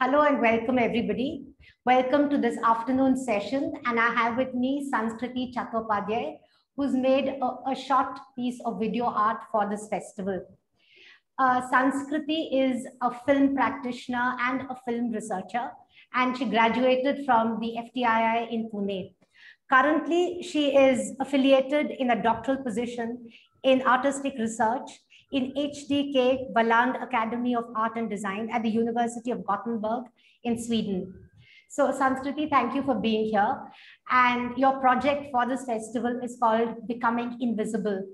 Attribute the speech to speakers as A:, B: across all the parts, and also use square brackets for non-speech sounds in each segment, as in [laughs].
A: Hello and welcome everybody. Welcome to this afternoon session and I have with me Sanskriti Chattopadhyay who's made a, a short piece of video art for this festival. Uh, Sanskriti is a film practitioner and a film researcher and she graduated from the FTII in Pune. Currently, she is affiliated in a doctoral position in artistic research in HDK Valand Academy of Art and Design at the University of Gothenburg in Sweden. So Sanskriti, thank you for being here. And your project for this festival is called Becoming Invisible.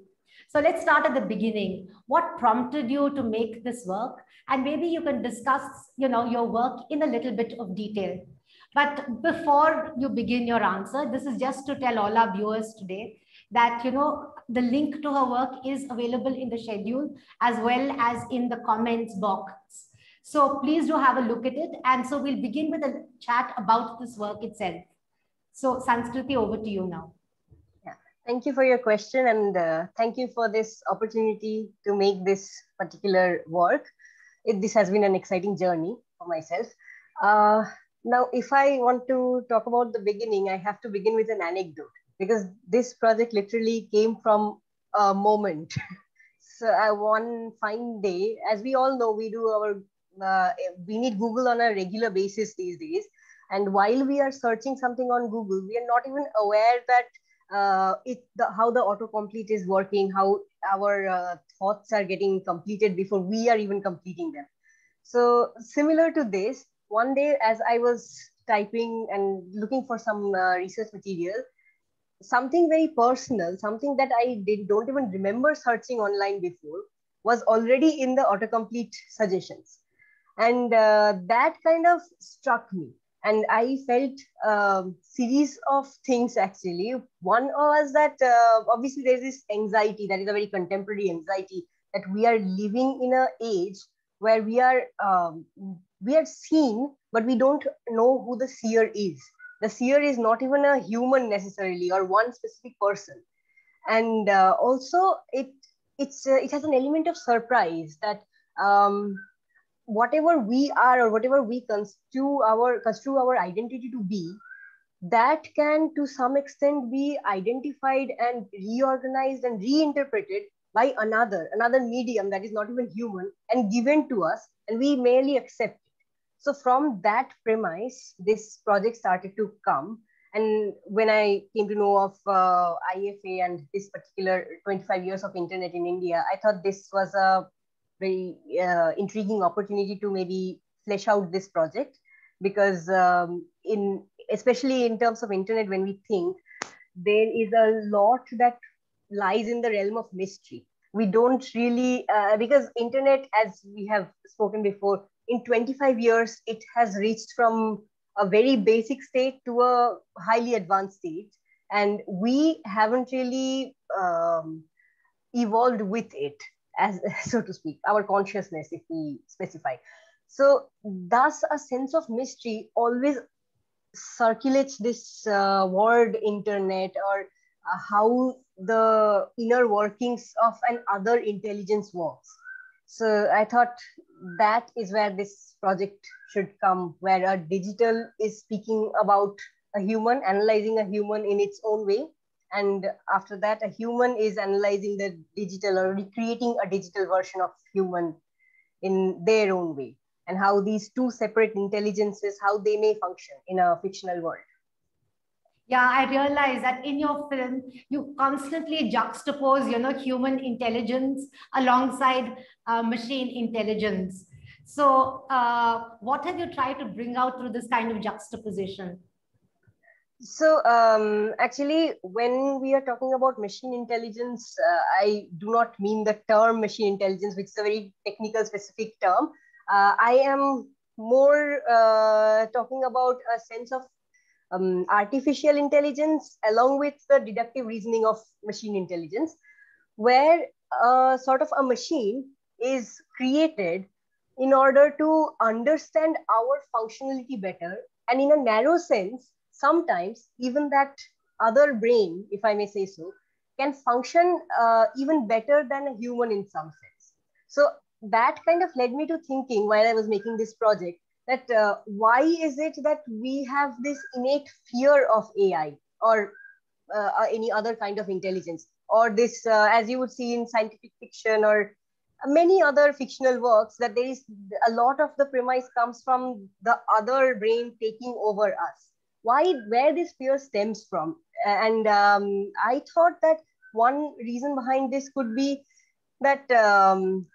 A: So let's start at the beginning. What prompted you to make this work? And maybe you can discuss you know, your work in a little bit of detail. But before you begin your answer, this is just to tell all our viewers today that you know the link to her work is available in the schedule as well as in the comments box. So please do have a look at it. And so we'll begin with a chat about this work itself. So Sanskriti, over to you now.
B: Yeah, thank you for your question and uh, thank you for this opportunity to make this particular work. It, this has been an exciting journey for myself. Uh, now, if I want to talk about the beginning, I have to begin with an anecdote because this project literally came from a moment. [laughs] so uh, one fine day, as we all know, we do our uh, we need Google on a regular basis these days. And while we are searching something on Google, we are not even aware that uh, it the, how the autocomplete is working, how our uh, thoughts are getting completed before we are even completing them. So similar to this, one day as I was typing and looking for some uh, research material, something very personal, something that I did, don't even remember searching online before, was already in the autocomplete suggestions. And uh, that kind of struck me. And I felt a um, series of things actually. One was that uh, obviously there's this anxiety that is a very contemporary anxiety that we are living in an age where we are um, we are seen, but we don't know who the seer is the seer is not even a human necessarily or one specific person. And uh, also it it's uh, it has an element of surprise that um, whatever we are or whatever we construe our construe our identity to be that can to some extent be identified and reorganized and reinterpreted by another another medium that is not even human and given to us and we merely accept so from that premise, this project started to come. And when I came to know of uh, IFA and this particular 25 years of internet in India, I thought this was a very uh, intriguing opportunity to maybe flesh out this project because um, in especially in terms of internet, when we think there is a lot that lies in the realm of mystery. We don't really uh, because internet, as we have spoken before, in 25 years, it has reached from a very basic state to a highly advanced state. And we haven't really um, evolved with it, as [laughs] so to speak, our consciousness, if we specify. So, thus, a sense of mystery always circulates this uh, word internet or uh, how the inner workings of an other intelligence works. So I thought that is where this project should come, where a digital is speaking about a human, analyzing a human in its own way. And after that, a human is analyzing the digital or recreating a digital version of human in their own way and how these two separate intelligences, how they may function in a fictional world.
A: Yeah, I realize that in your film, you constantly juxtapose, you know, human intelligence alongside uh, machine intelligence. So, uh, what have you tried to bring out through this kind of juxtaposition?
B: So, um, actually, when we are talking about machine intelligence, uh, I do not mean the term machine intelligence, which is a very technical, specific term. Uh, I am more uh, talking about a sense of um, artificial intelligence along with the deductive reasoning of machine intelligence, where a sort of a machine is created in order to understand our functionality better. And in a narrow sense, sometimes even that other brain, if I may say so, can function uh, even better than a human in some sense. So that kind of led me to thinking while I was making this project that uh, why is it that we have this innate fear of AI or uh, any other kind of intelligence, or this, uh, as you would see in scientific fiction or many other fictional works, that there is a lot of the premise comes from the other brain taking over us. Why, where this fear stems from? And um, I thought that one reason behind this could be that um,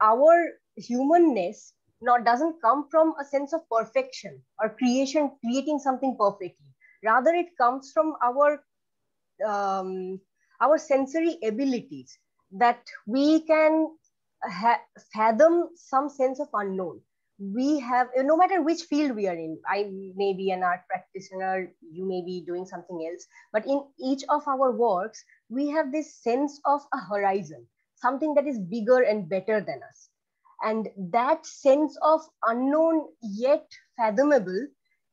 B: our humanness not doesn't come from a sense of perfection or creation creating something perfectly. Rather it comes from our um, our sensory abilities that we can fathom some sense of unknown. We have no matter which field we are in i may be an art practitioner you may be doing something else but in each of our works we have this sense of a horizon something that is bigger and better than us and that sense of unknown yet fathomable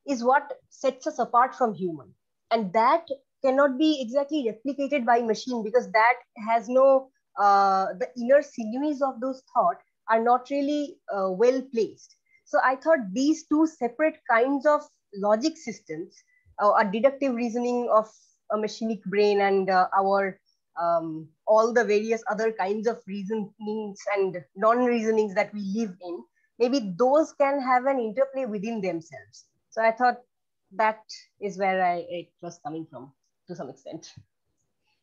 B: is what sets us apart from human. And that cannot be exactly replicated by machine because that has no uh, the inner sinews of those thought are not really uh, well placed. So i thought these two separate kinds of logic systems uh, a deductive reasoning of a machinic brain and uh, our um, all the various other kinds of reasonings and non-reasonings that we live in, maybe those can have an interplay within themselves. So I thought that is where I, it was coming from to some extent.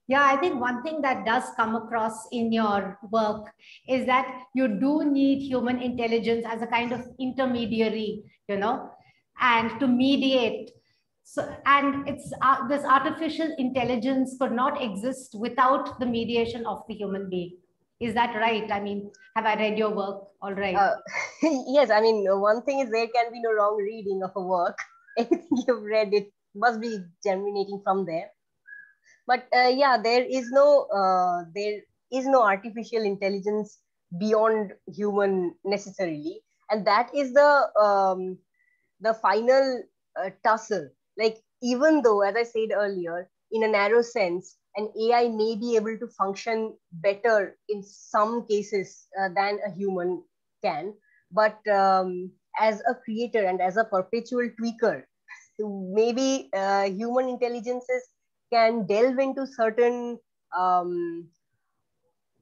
A: Yeah, I think one thing that does come across in your work is that you do need human intelligence as a kind of intermediary, you know, and to mediate so, and it's uh, this artificial intelligence could not exist without the mediation of the human being. Is that right? I mean, have I read your work? All right. Uh, [laughs]
B: yes, I mean, one thing is there can be no wrong reading of a work. [laughs] Anything you've read, it must be germinating from there. But uh, yeah, there is no uh, there is no artificial intelligence beyond human necessarily, and that is the um, the final uh, tussle like even though as i said earlier in a narrow sense an ai may be able to function better in some cases uh, than a human can but um, as a creator and as a perpetual tweaker maybe uh, human intelligences can delve into certain um,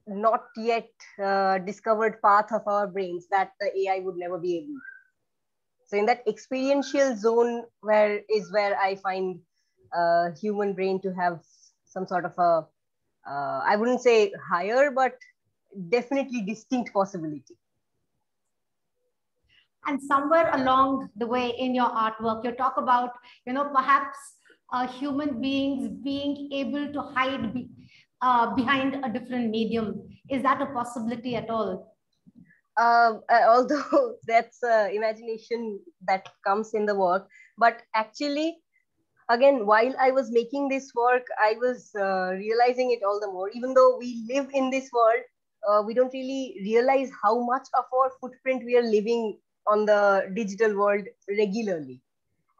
B: not yet uh, discovered path of our brains that the ai would never be able to so in that experiential zone where is where I find uh, human brain to have some sort of a uh, I wouldn't say higher, but definitely distinct possibility.
A: And somewhere along the way in your artwork, you talk about, you know, perhaps uh, human beings being able to hide be, uh, behind a different medium. Is that a possibility at all?
B: Um, uh, [laughs] although that's uh, imagination that comes in the work but actually again while i was making this work i was uh, realizing it all the more. Even though we live in this world uh, we don't really realize how much of our footprint we are living on the digital world regularly.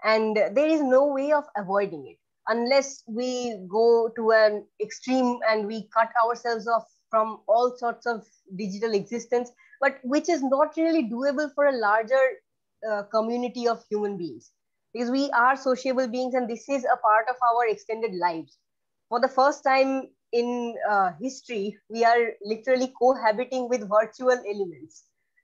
B: And there is no way of avoiding it. Unless we go to an extreme and we cut ourselves off from all sorts of digital existence but which is not really doable for a larger uh, community of human beings. Because we are sociable beings and this is a part of our extended lives. For the first time in uh, history we are literally cohabiting with virtual elements.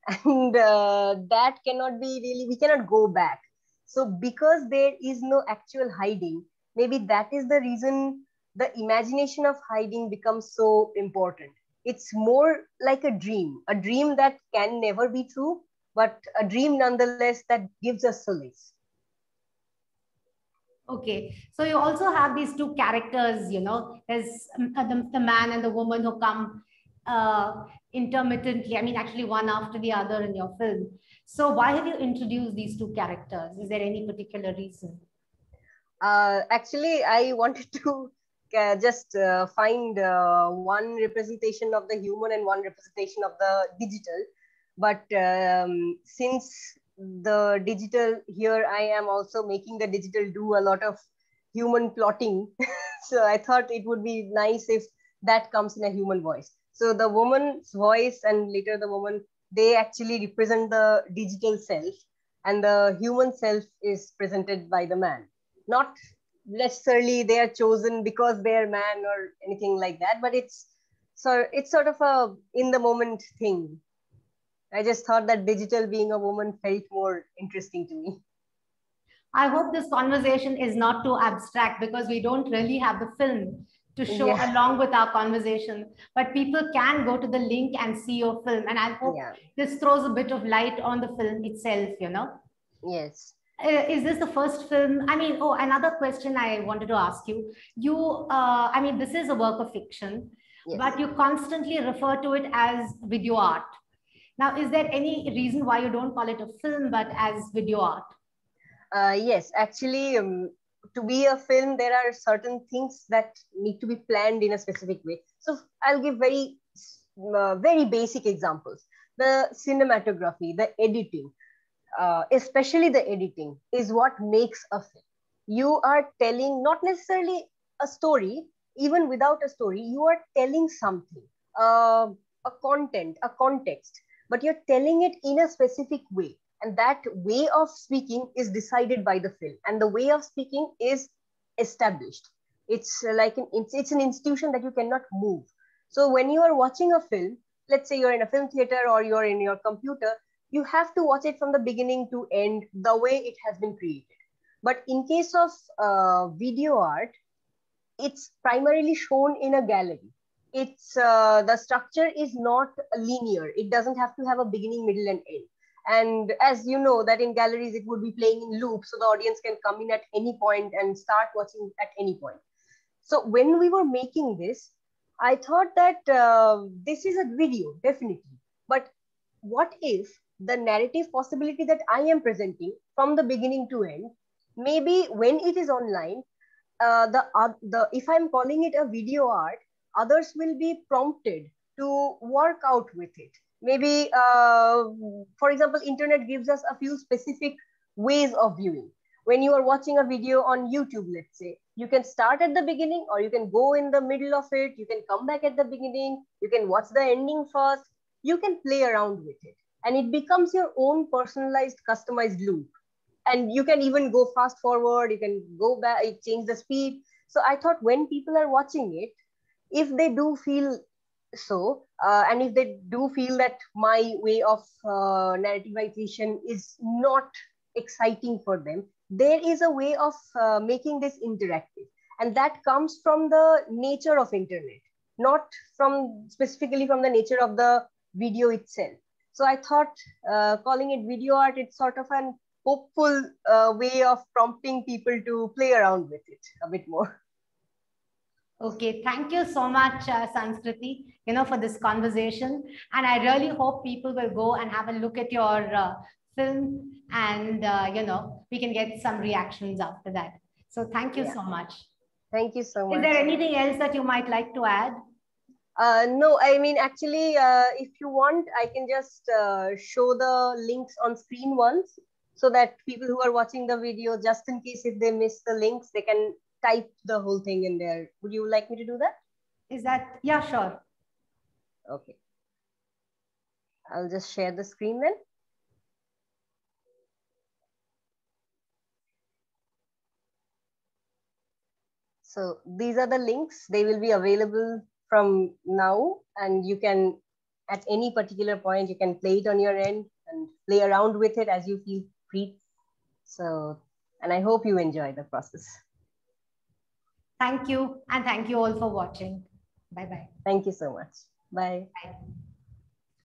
B: [laughs] And uh, that cannot be really we cannot go back. So because there is no actual hiding maybe that is the reason the imagination of hiding becomes so important it's more like a dream, a dream that can never be true, but a dream nonetheless that gives us solace.
A: Okay, so you also have these two characters, you know, there's um, uh, the, the man and the woman who come uh, intermittently, I mean, actually one after the other in your film. So why have you introduced these two characters? Is there any particular reason?
B: Uh, actually, I [laughs] wanted to uh, just uh, find uh, one representation of the human and one representation of the digital. But um, since the digital here, I am also making the digital do a lot of human plotting. [laughs] so I thought it would be nice if that comes in a human voice. So the woman's voice and later the woman, they actually represent the digital self. and the human self is presented by the man. Not necessarily they are chosen because they are man or anything like that, but it's so it's sort of a in the moment thing. I just thought that digital being a woman felt more interesting to me.
A: I hope this conversation is not too abstract because we don't really have the film to show yeah. along with our conversation. But people can go to the link and see your film. And I hope yeah. this throws a bit of light on the film itself, you know?
B: Yes.
A: Uh, is this the first film? I mean, oh, another question I wanted to ask you. You, uh, I mean, this is a work of fiction, yes. but you constantly refer to it as video art. Now, is there any reason why you don't call it a film, but as video art?
B: Uh, yes, actually, um, to be a film, there are certain things that need to be planned in a specific way. So I'll give very, uh, very basic examples. The cinematography, the editing, uh, especially the editing, is what makes a film. You are telling not necessarily a story, even without a story, you are telling something, uh, a content, a context, but you're telling it in a specific way. And that way of speaking is decided by the film. And the way of speaking is established. It's like an it's, it's an institution that you cannot move. So when you are watching a film let's say you're in a film theater or you're in your computer you have to watch it from the beginning to end the way it has been created. But in case of uh, video art it's primarily shown in a gallery. It's uh, the structure is not linear. It doesn't have to have a beginning middle and end. And as you know that in galleries it would be playing in loop so the audience can come in at any point and start watching at any point. So when we were making this i thought that uh, this is a video definitely. But what if the narrative possibility that i am presenting from the beginning to end. Maybe when it is online uh, the uh, the if i'm calling it a video art others will be prompted to work out with it. Maybe uh, for example internet gives us a few specific ways of viewing. When you are watching a video on youtube let's say you can start at the beginning or you can go in the middle of it. You can come back at the beginning. You can watch the ending first. You can play around with it and it becomes your own personalized customized loop. And you can even go fast forward you can go back change the speed. So i thought when people are watching it if they do feel so uh, and if they do feel that my way of uh, narrativization is not exciting for them there is a way of uh, making this interactive. And that comes from the nature of internet not from specifically from the nature of the video itself so i thought uh, calling it video art it's sort of an hopeful uh, way of prompting people to play around with it a bit more
A: Okay, thank you so much, uh, Sanskriti, you know, for this conversation. And I really hope people will go and have a look at your uh, film and, uh, you know, we can get some reactions after that. So thank you yeah. so much.
B: Thank you so much.
A: Is there anything else that you might like to add?
B: Uh, no, I mean, actually, uh, if you want, I can just uh, show the links on screen once so that people who are watching the video, just in case if they miss the links, they can type the whole thing in there. Would you like me to do that?
A: Is that, yeah, sure.
B: Okay. I'll just share the screen then. So these are the links. They will be available from now and you can, at any particular point, you can play it on your end and play around with it as you feel free. So, and I hope you enjoy the process.
A: Thank you. And thank you all for watching. Bye-bye.
B: Thank you so much. Bye.
A: Bye.